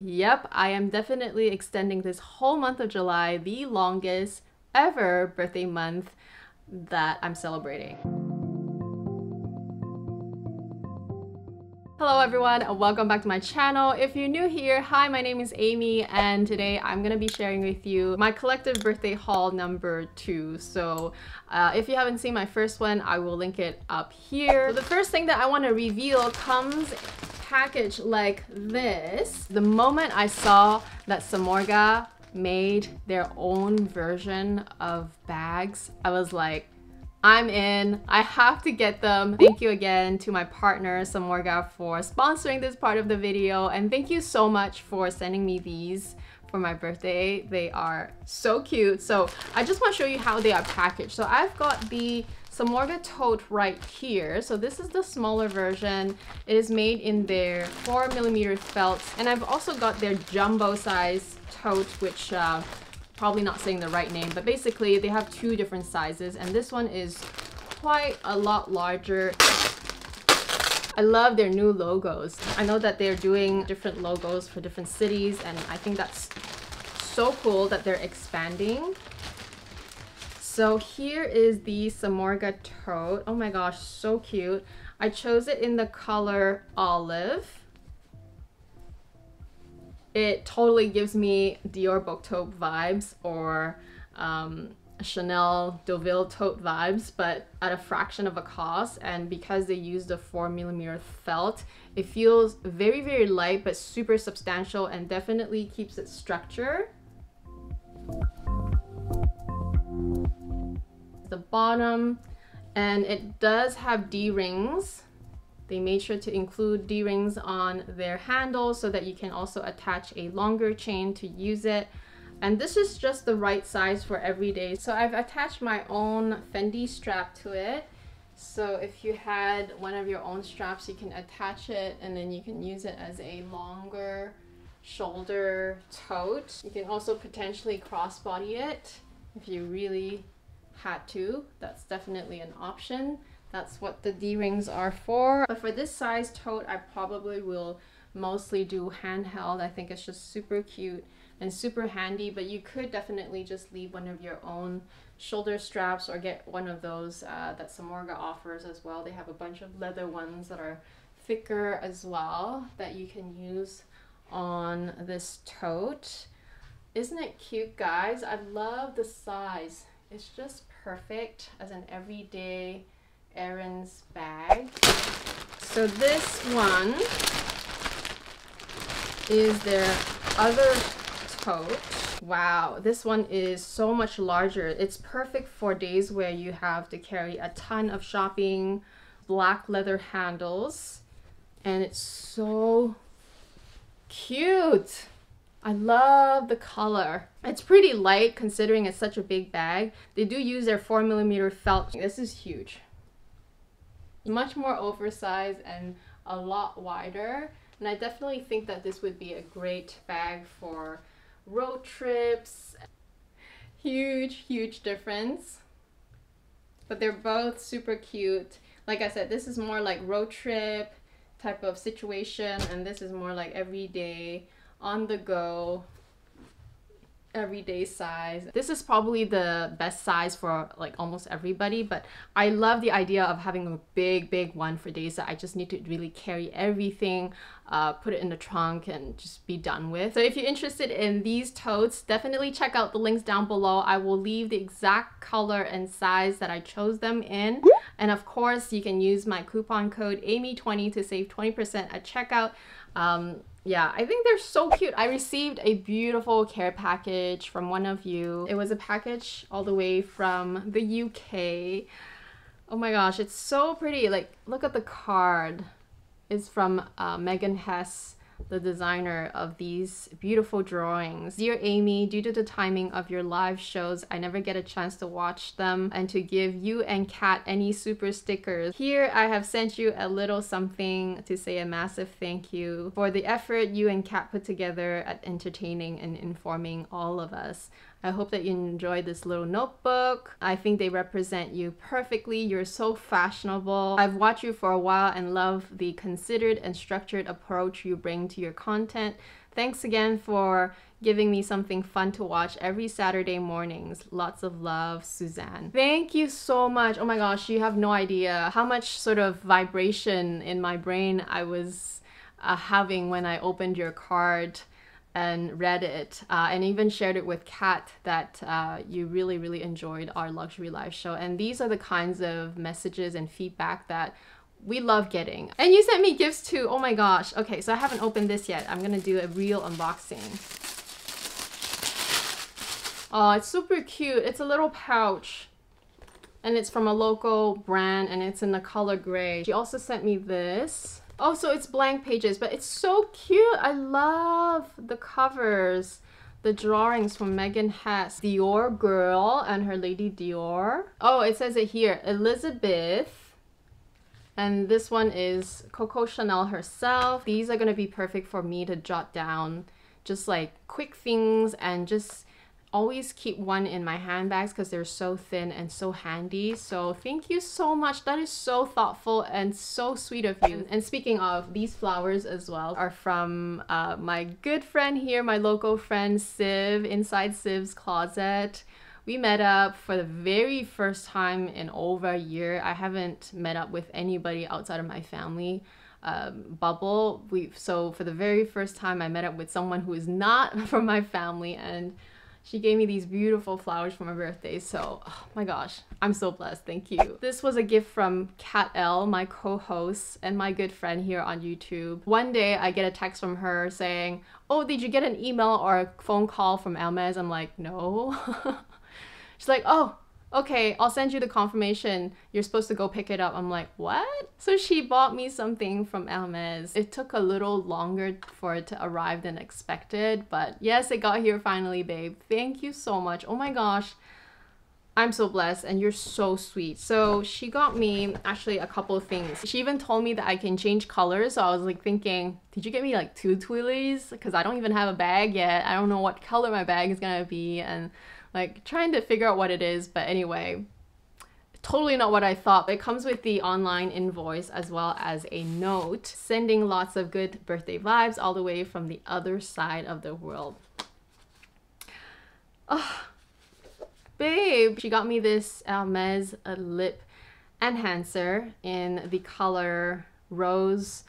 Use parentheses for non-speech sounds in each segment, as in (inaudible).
Yep, I am definitely extending this whole month of July, the longest ever birthday month that I'm celebrating. Hello everyone welcome back to my channel. If you're new here, hi, my name is Amy and today I'm gonna be sharing with you my collective birthday haul number two. So uh, if you haven't seen my first one, I will link it up here. So the first thing that I want to reveal comes packaged like this. The moment I saw that Samorga made their own version of bags, I was like, I'm in. I have to get them. Thank you again to my partner Samorga for sponsoring this part of the video and thank you so much for sending me these for my birthday. They are so cute. So I just want to show you how they are packaged. So I've got the Samorga tote right here. So this is the smaller version. It is made in their 4 millimeter felt and I've also got their jumbo size tote which uh, probably not saying the right name, but basically they have two different sizes and this one is quite a lot larger. I love their new logos. I know that they're doing different logos for different cities and I think that's so cool that they're expanding. So here is the Samorga tote. Oh my gosh, so cute. I chose it in the color olive it totally gives me Dior book tote vibes or um, Chanel Deauville tote vibes, but at a fraction of a cost. And because they use the 4 millimeter felt, it feels very, very light, but super substantial and definitely keeps its structure. The bottom, and it does have D-rings they made sure to include D-rings on their handle so that you can also attach a longer chain to use it. And this is just the right size for every day. So I've attached my own Fendi strap to it. So if you had one of your own straps, you can attach it and then you can use it as a longer shoulder tote. You can also potentially crossbody it if you really had to. That's definitely an option. That's what the D-rings are for. But for this size tote, I probably will mostly do handheld. I think it's just super cute and super handy, but you could definitely just leave one of your own shoulder straps or get one of those uh, that Samorga offers as well. They have a bunch of leather ones that are thicker as well that you can use on this tote. Isn't it cute, guys? I love the size. It's just perfect as an everyday errands bag. So this one is their other tote. Wow, this one is so much larger. It's perfect for days where you have to carry a ton of shopping, black leather handles, and it's so cute. I love the color. It's pretty light considering it's such a big bag. They do use their 4 millimeter felt. This is huge much more oversized and a lot wider. And I definitely think that this would be a great bag for road trips. Huge, huge difference. But they're both super cute. Like I said, this is more like road trip type of situation and this is more like everyday on the go everyday size. This is probably the best size for like almost everybody, but I love the idea of having a big, big one for days that I just need to really carry everything, uh, put it in the trunk and just be done with. So if you're interested in these totes, definitely check out the links down below. I will leave the exact color and size that I chose them in. And of course, you can use my coupon code AMY20 to save 20% at checkout. Um, yeah, I think they're so cute. I received a beautiful care package from one of you. It was a package all the way from the UK. Oh my gosh, it's so pretty. Like, look at the card. It's from uh, Megan Hess the designer of these beautiful drawings. Dear Amy, due to the timing of your live shows, I never get a chance to watch them and to give you and Kat any super stickers. Here I have sent you a little something to say a massive thank you for the effort you and Kat put together at entertaining and informing all of us. I hope that you enjoyed this little notebook. I think they represent you perfectly. You're so fashionable. I've watched you for a while and love the considered and structured approach you bring to your content. Thanks again for giving me something fun to watch every Saturday mornings. Lots of love, Suzanne. Thank you so much. Oh my gosh, you have no idea how much sort of vibration in my brain I was uh, having when I opened your card and read it uh, and even shared it with Kat that uh, you really, really enjoyed our Luxury Live show. And these are the kinds of messages and feedback that we love getting. And you sent me gifts too. Oh my gosh. Okay, so I haven't opened this yet. I'm gonna do a real unboxing. Oh, it's super cute. It's a little pouch. And it's from a local brand and it's in the color gray. She also sent me this. Oh, so it's blank pages, but it's so cute. I love the covers. The drawings from Megan Hess. Dior girl and her lady Dior. Oh, it says it here. Elizabeth. And this one is Coco Chanel herself. These are to be perfect for me to jot down just like quick things and just always keep one in my handbags because they're so thin and so handy. So thank you so much. That is so thoughtful and so sweet of you. And speaking of, these flowers as well are from uh, my good friend here, my local friend Siv, inside Siv's closet. We met up for the very first time in over a year. I haven't met up with anybody outside of my family um, bubble. We so for the very first time I met up with someone who is not (laughs) from my family and she gave me these beautiful flowers for my birthday. So, oh my gosh, I'm so blessed. Thank you. This was a gift from Kat L, my co-host and my good friend here on YouTube. One day I get a text from her saying, oh, did you get an email or a phone call from Hermes? I'm like, no. (laughs) She's like, oh, okay, I'll send you the confirmation. You're supposed to go pick it up. I'm like, what? So she bought me something from Hermes. It took a little longer for it to arrive than expected, but yes, it got here finally, babe. Thank you so much. Oh my gosh. I'm so blessed and you're so sweet. So she got me actually a couple of things. She even told me that I can change colors. So I was like thinking, did you get me like two twillies? Because I don't even have a bag yet. I don't know what color my bag is gonna be. And like trying to figure out what it is, but anyway, totally not what I thought. It comes with the online invoice as well as a note, sending lots of good birthday vibes all the way from the other side of the world. Oh, babe, she got me this Hermes lip enhancer in the color rose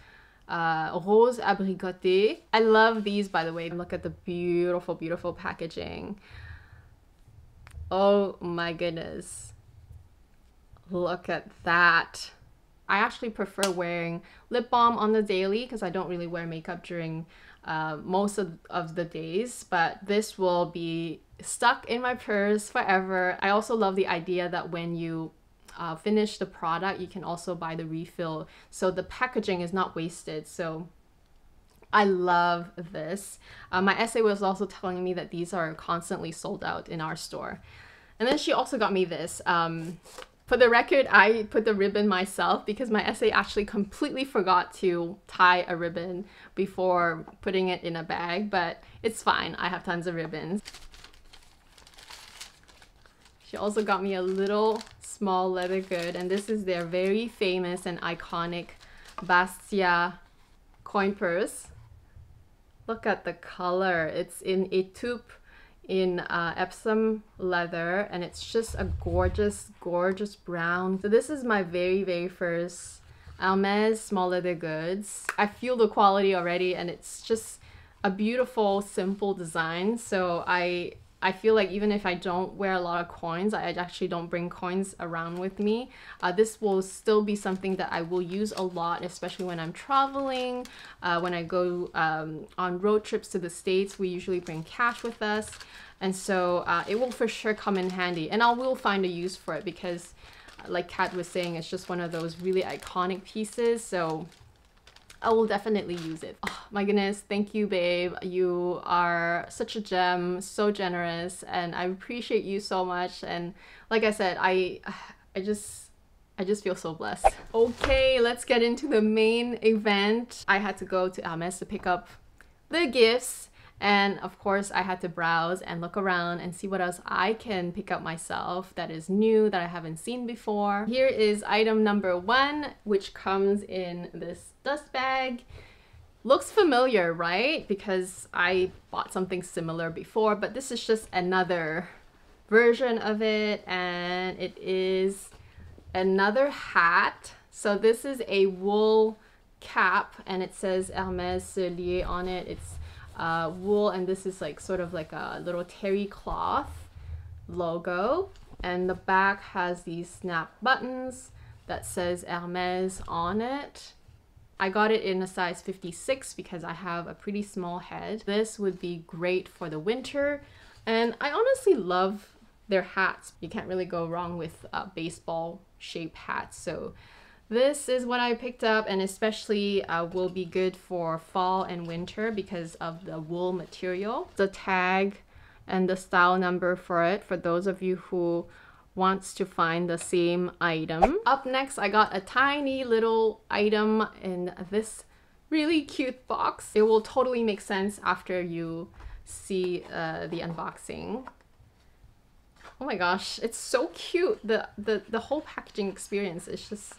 uh, rose abricoté. I love these by the way. Look at the beautiful, beautiful packaging. Oh my goodness. Look at that. I actually prefer wearing lip balm on the daily because I don't really wear makeup during uh, most of, of the days, but this will be stuck in my purse forever. I also love the idea that when you uh, finish the product, you can also buy the refill. So the packaging is not wasted. So I love this. Uh, my SA was also telling me that these are constantly sold out in our store. And then she also got me this. Um, for the record, I put the ribbon myself because my SA actually completely forgot to tie a ribbon before putting it in a bag, but it's fine. I have tons of ribbons. She also got me a little small leather good, and this is their very famous and iconic Bastia coin purse. Look at the color. It's in étoupe in uh, Epsom leather and it's just a gorgeous, gorgeous brown. So this is my very, very first Hermes small leather goods. I feel the quality already and it's just a beautiful, simple design. So I I feel like even if I don't wear a lot of coins, I actually don't bring coins around with me. Uh, this will still be something that I will use a lot, especially when I'm traveling. Uh, when I go um, on road trips to the States, we usually bring cash with us. And so uh, it will for sure come in handy. And I will find a use for it because like Kat was saying, it's just one of those really iconic pieces. So I will definitely use it. Oh my goodness, thank you, babe. You are such a gem, so generous, and I appreciate you so much. And like I said, I, (sighs) I just. I just feel so blessed. Okay, let's get into the main event. I had to go to Hermes to pick up the gifts and of course, I had to browse and look around and see what else I can pick up myself that is new that I haven't seen before. Here is item number one, which comes in this dust bag. Looks familiar, right? Because I bought something similar before, but this is just another version of it and it is another hat. So this is a wool cap and it says Hermès Lié on it. It's uh, wool and this is like sort of like a little terry cloth logo and the back has these snap buttons that says Hermès on it. I got it in a size 56 because I have a pretty small head. This would be great for the winter and I honestly love their hats. You can't really go wrong with uh, baseball shape hats. So this is what I picked up and especially uh, will be good for fall and winter because of the wool material. The tag and the style number for it for those of you who wants to find the same item. Up next, I got a tiny little item in this really cute box. It will totally make sense after you see uh, the unboxing. Oh my gosh, it's so cute. The, the, the whole packaging experience is just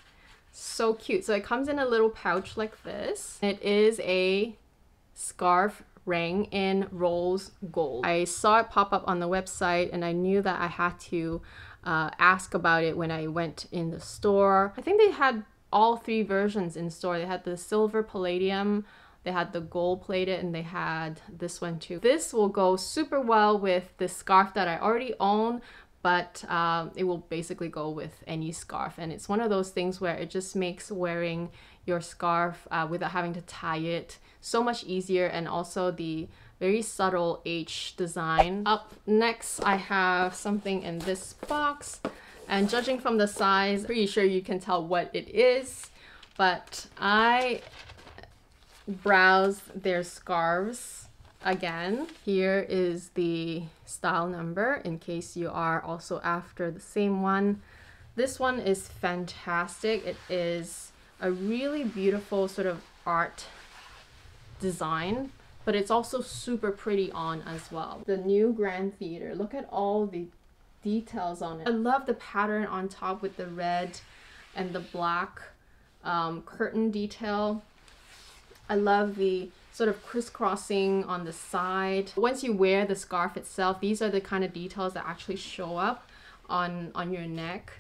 so cute. So it comes in a little pouch like this. It is a scarf ring in rose gold. I saw it pop up on the website and I knew that I had to uh, ask about it when I went in the store. I think they had all three versions in store. They had the silver palladium, they had the gold plated, and they had this one too. This will go super well with the scarf that I already own, but um, it will basically go with any scarf. And it's one of those things where it just makes wearing your scarf uh, without having to tie it so much easier and also the very subtle H design. Up next, I have something in this box and judging from the size, pretty sure you can tell what it is, but I browsed their scarves again. Here is the style number in case you are also after the same one. This one is fantastic. It is a really beautiful sort of art design, but it's also super pretty on as well. The new Grand Theater, look at all the details on it. I love the pattern on top with the red and the black um, curtain detail. I love the sort of crisscrossing on the side. Once you wear the scarf itself, these are the kind of details that actually show up on, on your neck.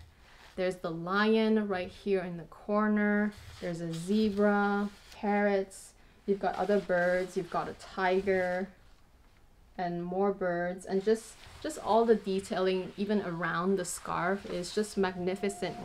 There's the lion right here in the corner. There's a zebra, parrots. You've got other birds. You've got a tiger and more birds and just just all the detailing even around the scarf is just magnificent.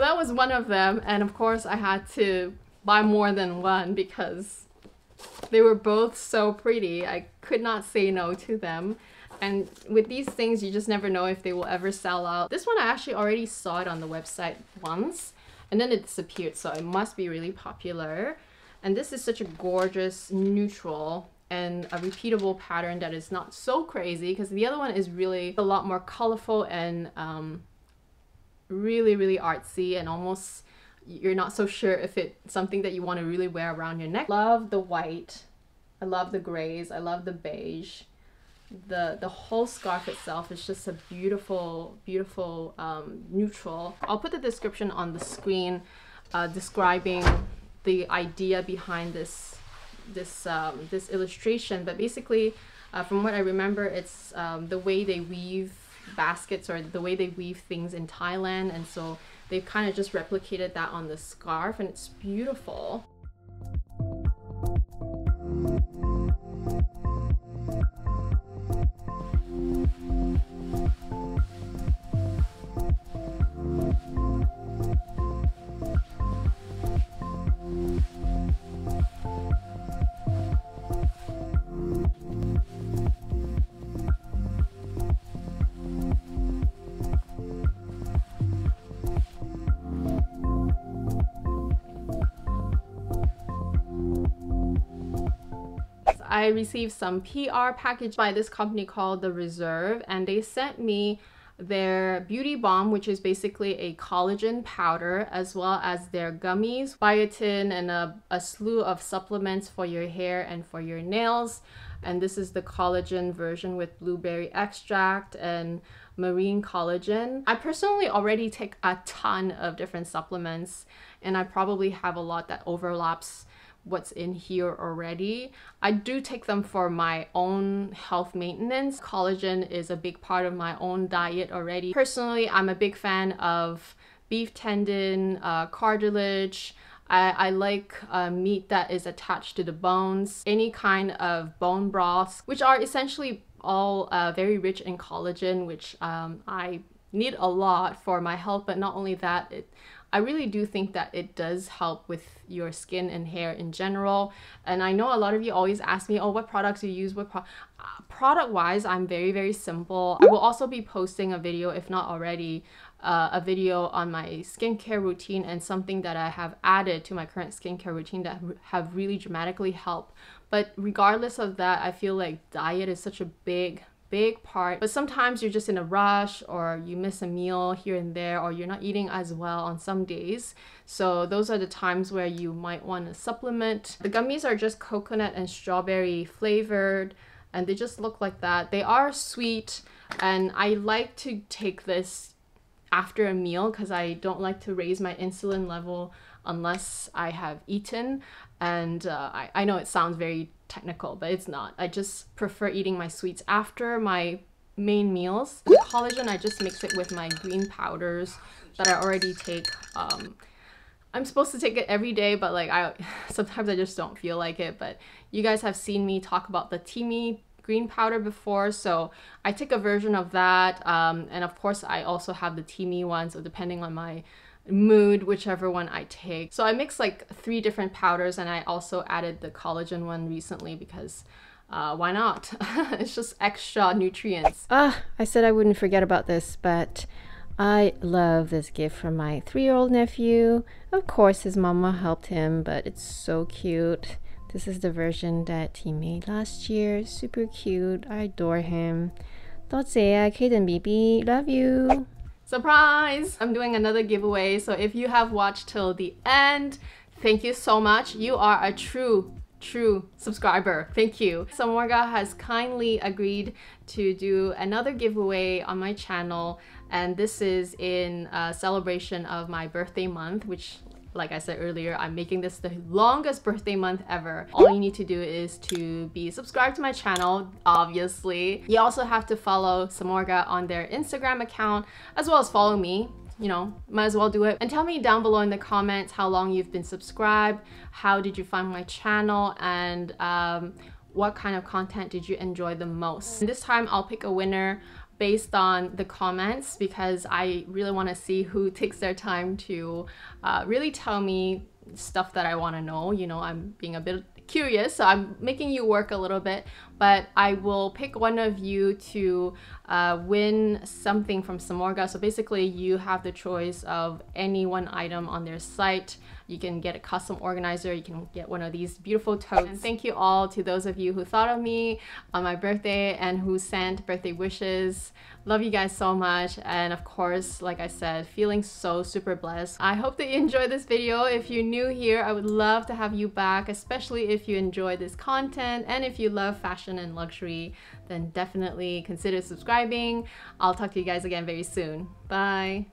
That was one of them, and of course I had to buy more than one because they were both so pretty. I could not say no to them. And with these things, you just never know if they will ever sell out. This one, I actually already saw it on the website once, and then it disappeared, so it must be really popular. And this is such a gorgeous neutral and a repeatable pattern that is not so crazy because the other one is really a lot more colorful and um, really, really artsy and almost you're not so sure if it's something that you want to really wear around your neck. Love the white. I love the grays. I love the beige. The the whole scarf itself is just a beautiful, beautiful um, neutral. I'll put the description on the screen uh, describing the idea behind this this um, this illustration. But basically, uh, from what I remember, it's um, the way they weave baskets or the way they weave things in Thailand and so they've kind of just replicated that on the scarf and it's beautiful. I received some PR package by this company called The Reserve, and they sent me their Beauty Bomb, which is basically a collagen powder, as well as their gummies, biotin, and a, a slew of supplements for your hair and for your nails. And this is the collagen version with blueberry extract and marine collagen. I personally already take a ton of different supplements, and I probably have a lot that overlaps what's in here already. I do take them for my own health maintenance. Collagen is a big part of my own diet already. Personally, I'm a big fan of beef tendon, uh, cartilage. I, I like uh, meat that is attached to the bones, any kind of bone broths, which are essentially all uh, very rich in collagen, which um, I need a lot for my health. But not only that, it I really do think that it does help with your skin and hair in general. And I know a lot of you always ask me, oh, what products you use? What pro uh, product wise, I'm very, very simple. I will also be posting a video, if not already, uh, a video on my skincare routine and something that I have added to my current skincare routine that have really dramatically helped. But regardless of that, I feel like diet is such a big big part. But sometimes you're just in a rush or you miss a meal here and there or you're not eating as well on some days. So those are the times where you might want to supplement. The gummies are just coconut and strawberry flavored and they just look like that. They are sweet and I like to take this after a meal because I don't like to raise my insulin level unless I have eaten. And uh, I, I know it sounds very technical, but it's not. I just prefer eating my sweets after my main meals. The collagen, I just mix it with my green powders that I already take. Um, I'm supposed to take it every day, but like I (laughs) sometimes I just don't feel like it. But you guys have seen me talk about the Teami green powder before, so I take a version of that. Um, and of course, I also have the Teami one. So depending on my mood, whichever one I take. So I mix like three different powders and I also added the collagen one recently because uh, why not? (laughs) it's just extra nutrients. Ah, I said I wouldn't forget about this, but I love this gift from my three-year-old nephew. Of course, his mama helped him, but it's so cute. This is the version that he made last year. Super cute. I adore him. 多谢啊，Kate and BB. Love you. Surprise! I'm doing another giveaway, so if you have watched till the end, thank you so much. You are a true true subscriber. Thank you. Samorga has kindly agreed to do another giveaway on my channel and this is in uh, celebration of my birthday month which like I said earlier, I'm making this the longest birthday month ever. All you need to do is to be subscribed to my channel, obviously. You also have to follow Samorga on their Instagram account, as well as follow me you know, might as well do it. And tell me down below in the comments how long you've been subscribed, how did you find my channel, and um, what kind of content did you enjoy the most. And this time I'll pick a winner based on the comments because I really want to see who (laughs) takes their time to uh, really tell me stuff that I want to know. You know, I'm being a bit curious, so I'm making you work a little bit, but I will pick one of you to uh, win something from Samorga. So basically, you have the choice of any one item on their site. You can get a custom organizer, you can get one of these beautiful totes. And thank you all to those of you who thought of me on my birthday and who sent birthday wishes. Love you guys so much. And of course, like I said, feeling so super blessed. I hope that you enjoyed this video. If you're new here, I would love to have you back, especially if you enjoy this content and if you love fashion and luxury, then definitely consider subscribing. I'll talk to you guys again very soon. Bye.